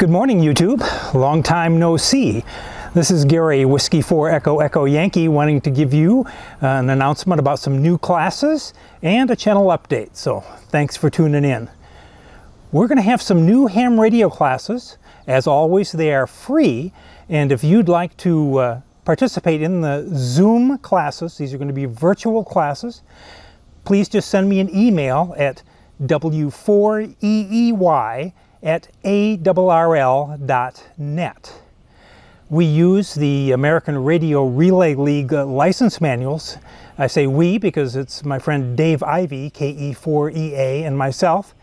Good morning, YouTube. Long time no see. This is Gary, Whiskey 4 Echo Echo Yankee, wanting to give you uh, an announcement about some new classes and a channel update. So thanks for tuning in. We're going to have some new ham radio classes. As always, they are free. And if you'd like to uh, participate in the Zoom classes, these are going to be virtual classes, please just send me an email at w4eey at arrl.net. We use the American Radio Relay League license manuals. I say we because it's my friend Dave Ivy, KE4EA, and myself.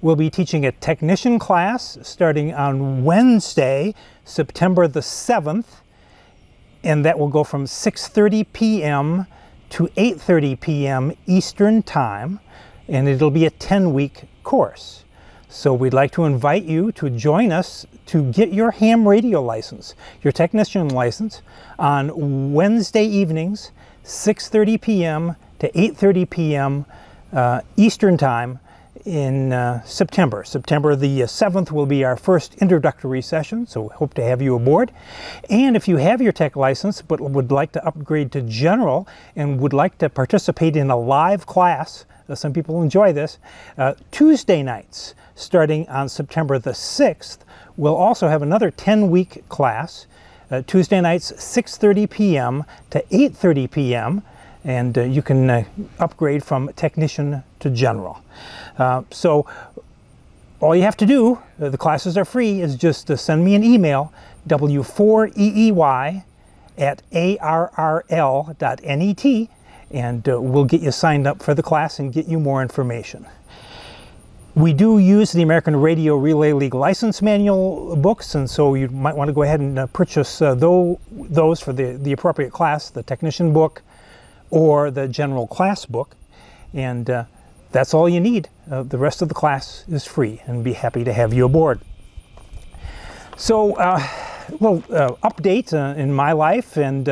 We'll be teaching a technician class starting on Wednesday, September the 7th, and that will go from 6.30 p.m. to 8.30 p.m. Eastern Time, and it'll be a 10-week course. So we'd like to invite you to join us to get your ham radio license, your technician license, on Wednesday evenings, 6.30 p.m. to 8.30 p.m. Uh, Eastern Time in uh, September. September the 7th uh, will be our first introductory session, so we hope to have you aboard. And if you have your tech license but would like to upgrade to general and would like to participate in a live class, uh, some people enjoy this, uh, Tuesday nights, starting on September the 6th, we'll also have another 10-week class, uh, Tuesday nights 6.30 p.m. to 8.30 p.m., and uh, you can uh, upgrade from technician to general. Uh, so all you have to do, uh, the classes are free, is just send me an email, w4eey at arrl.net, and uh, we'll get you signed up for the class and get you more information. We do use the American Radio Relay League license manual books, and so you might want to go ahead and uh, purchase uh, those for the, the appropriate class, the technician book or the general class book. And uh, that's all you need. Uh, the rest of the class is free, and be happy to have you aboard. So, uh, well, uh, update in my life and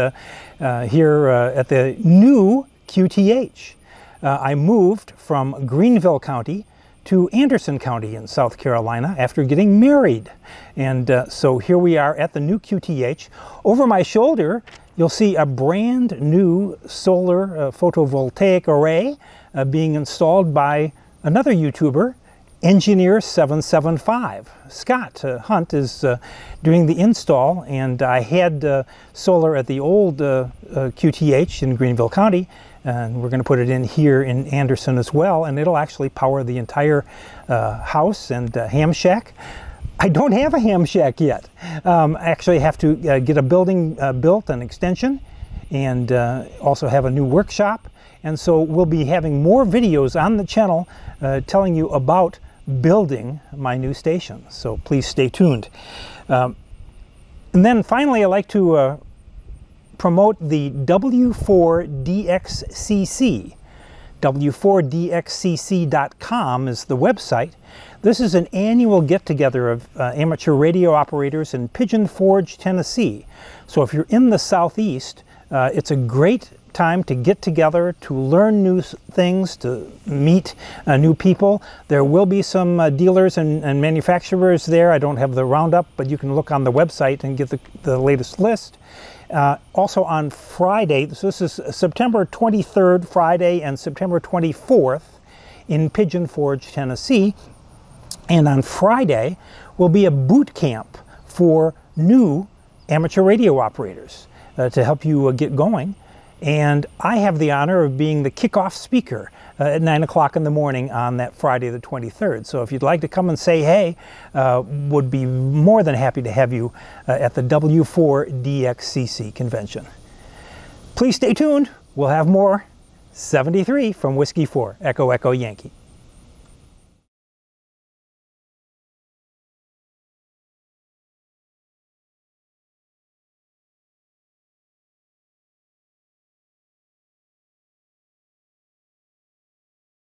here at the new QTH. I moved from Greenville County to Anderson County in South Carolina after getting married. And uh, so here we are at the new QTH. Over my shoulder, you'll see a brand new solar uh, photovoltaic array uh, being installed by another YouTuber, Engineer 775. Scott uh, Hunt is uh, doing the install and I had uh, solar at the old QTH in Greenville County and we're going to put it in here in Anderson as well and it'll actually power the entire uh, house and uh, ham shack. I don't have a ham shack yet. Um, I actually have to uh, get a building uh, built, an extension, and uh, also have a new workshop. And so we'll be having more videos on the channel uh, telling you about building my new station. So please stay tuned. Um, and then finally, I'd like to promote the W4DXCC. W4DXCC.com is the website. This is an annual get-together of uh, amateur radio operators in Pigeon Forge, Tennessee. So if you're in the southeast, uh, it's a great time to get together, to learn new things, to meet uh, new people. There will be some uh, dealers and, and, manufacturers there. I don't have the roundup, but you can look on the website and get the, the latest list. Uh, also on Friday, so this is September 23rd, Friday, and September 24th in Pigeon Forge, Tennessee. And on Friday will be a boot camp for new amateur radio operators to help you uh, get going. And I have the honor of being the kickoff speaker uh, at 9 o'clock in the morning on that Friday the 23rd. So if you'd like to come and say hey, uh, would be more than happy to have you uh, at the W4DXCC convention. Please stay tuned. We'll have more 73 from Whiskey 4 Echo Echo Yankee.